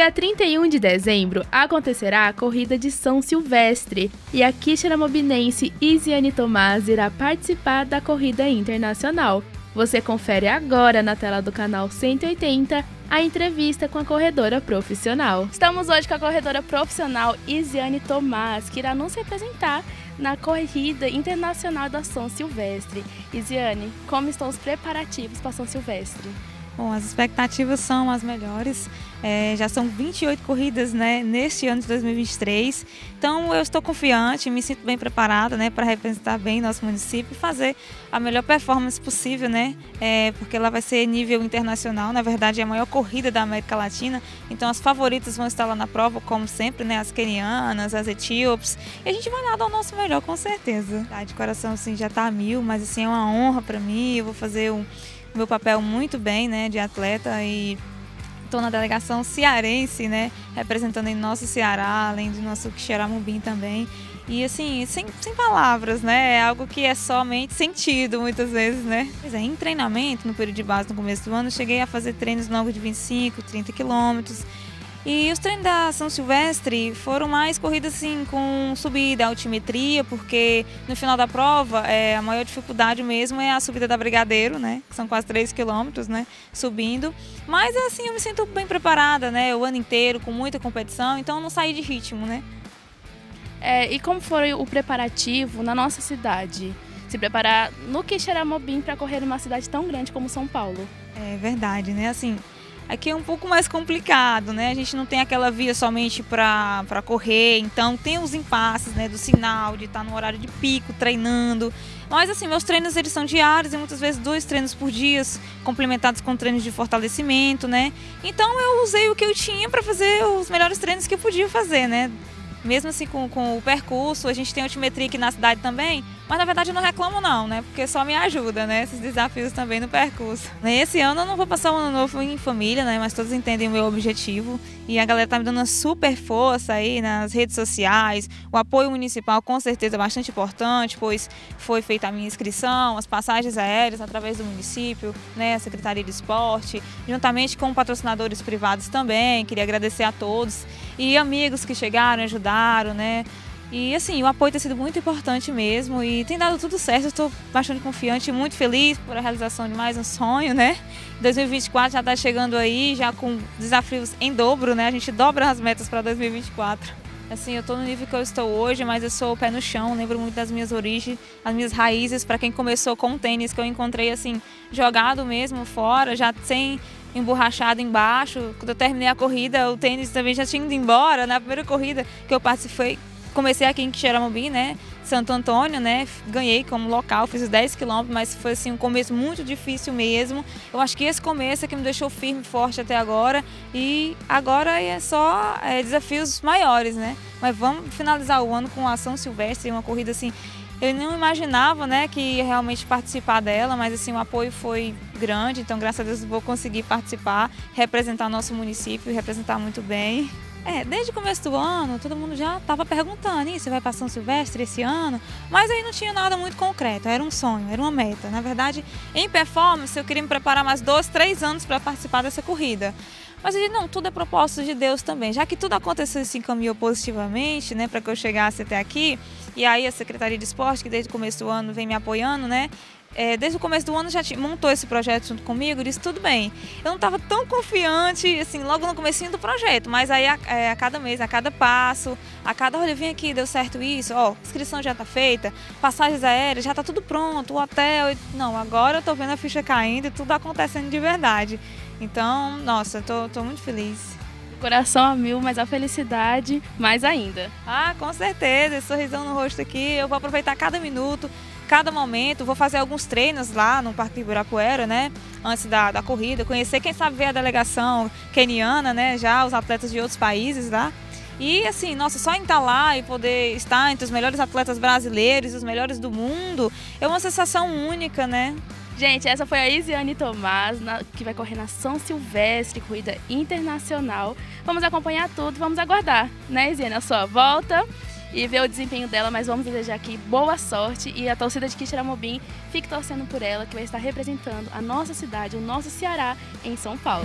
Dia 31 de dezembro acontecerá a corrida de São Silvestre e a Quixera Mobinense Isiane Tomás irá participar da corrida internacional. Você confere agora na tela do canal 180 a entrevista com a corredora profissional. Estamos hoje com a corredora profissional Isiane Tomás, que irá nos representar na corrida internacional da São Silvestre. Isiane, como estão os preparativos para São Silvestre? Bom, as expectativas são as melhores. É, já são 28 corridas né, neste ano de 2023. Então eu estou confiante, me sinto bem preparada né, para representar bem nosso município e fazer a melhor performance possível, né? É, porque ela vai ser nível internacional. Na verdade, é a maior corrida da América Latina. Então as favoritas vão estar lá na prova, como sempre, né? As kenianas, as etíopes. E a gente vai dar o nosso melhor, com certeza. Tá, de coração, assim, já está mil, mas assim, é uma honra para mim. Eu vou fazer um meu papel muito bem, né, de atleta e estou na delegação cearense, né, representando em nosso Ceará, além do nosso Xeramubim também. E assim, sem, sem palavras, né? É algo que é somente sentido muitas vezes, né? Pois é, em treinamento, no período de base no começo do ano, cheguei a fazer treinos longos de 25, 30 quilômetros. E os treinos da São Silvestre foram mais corridas assim com subida, altimetria, porque no final da prova é, a maior dificuldade mesmo é a subida da Brigadeiro, né? Que são quase 3 quilômetros, né? Subindo. Mas assim, eu me sinto bem preparada, né? O ano inteiro, com muita competição, então eu não saí de ritmo, né? É, e como foi o preparativo na nossa cidade? Se preparar no Quixeramobim para correr numa cidade tão grande como São Paulo? É verdade, né? Assim, Aqui é um pouco mais complicado, né? A gente não tem aquela via somente para correr, então tem os impasses, né, do sinal, de estar no horário de pico, treinando. Mas assim, meus treinos eles são diários e muitas vezes dois treinos por dia, complementados com treinos de fortalecimento, né? Então eu usei o que eu tinha para fazer os melhores treinos que eu podia fazer, né? Mesmo assim com, com o percurso, a gente tem altimetria aqui na cidade também, mas na verdade eu não reclamo não, né? Porque só me ajuda, né? Esses desafios também no percurso. Esse ano eu não vou passar um ano novo em família, né? Mas todos entendem o meu objetivo. E a galera tá me dando uma super força aí nas redes sociais. O apoio municipal com certeza é bastante importante, pois foi feita a minha inscrição, as passagens aéreas através do município, né? A Secretaria de Esporte, juntamente com patrocinadores privados também. Queria agradecer a todos. E amigos que chegaram, ajudaram, né? E assim, o apoio tem sido muito importante mesmo e tem dado tudo certo. Estou bastante confiante muito feliz por a realização de mais um sonho, né? 2024 já está chegando aí, já com desafios em dobro, né? A gente dobra as metas para 2024. Assim, eu estou no nível que eu estou hoje, mas eu sou o pé no chão, lembro muito das minhas origens, as minhas raízes, para quem começou com tênis, que eu encontrei assim, jogado mesmo fora, já sem emborrachado embaixo. Quando eu terminei a corrida, o tênis também já tinha ido embora. Na primeira corrida que eu participei, comecei aqui em Quixeramobim, né? Santo Antônio, né? Ganhei como local, fiz os 10 quilômetros, mas foi assim um começo muito difícil mesmo. Eu acho que esse começo é que me deixou firme e forte até agora. E agora é só é, desafios maiores, né? Mas vamos finalizar o ano com a Ação Silvestre, uma corrida assim. Eu não imaginava, né, que ia realmente participar dela, mas assim o apoio foi grande, então graças a Deus vou conseguir participar, representar nosso município representar muito bem. É, desde o começo do ano, todo mundo já estava perguntando, e você vai para São Silvestre esse ano? Mas aí não tinha nada muito concreto, era um sonho, era uma meta. Na verdade, em performance, eu queria me preparar mais dois, três anos para participar dessa corrida. Mas eu disse, não, tudo é propósito de Deus também. Já que tudo aconteceu e se encaminhou positivamente, né, para que eu chegasse até aqui, e aí a Secretaria de Esporte, que desde o começo do ano vem me apoiando, né, é, desde o começo do ano já montou esse projeto junto comigo, disse tudo bem. Eu não estava tão confiante, assim, logo no começo do projeto, mas aí a, é, a, cada mês, a cada passo, a cada, olha, vem aqui, deu certo isso, ó, inscrição já está feita, passagens aéreas, já está tudo pronto, o hotel, não, agora eu estou vendo a ficha caindo e tudo acontecendo de verdade. Então, nossa, tô, tô muito feliz. Coração a mil, mas a felicidade mais ainda. Ah, com certeza, esse sorrisão no rosto aqui, eu vou aproveitar cada minuto, cada momento, vou fazer alguns treinos lá no Parque Ibirapuera, né? Antes da, da corrida, conhecer, quem sabe ver a delegação keniana, né? Já os atletas de outros países lá. E assim, nossa, só em estar lá e poder estar entre os melhores atletas brasileiros, os melhores do mundo, é uma sensação única, né? Gente, essa foi a Isiane Tomás, que vai correr na São Silvestre, corrida internacional. Vamos acompanhar tudo, vamos aguardar, né, Isiane? A sua volta e ver o desempenho dela, mas vamos desejar aqui boa sorte e a torcida de Quixeramobim fique torcendo por ela, que vai estar representando a nossa cidade, o nosso Ceará em São Paulo.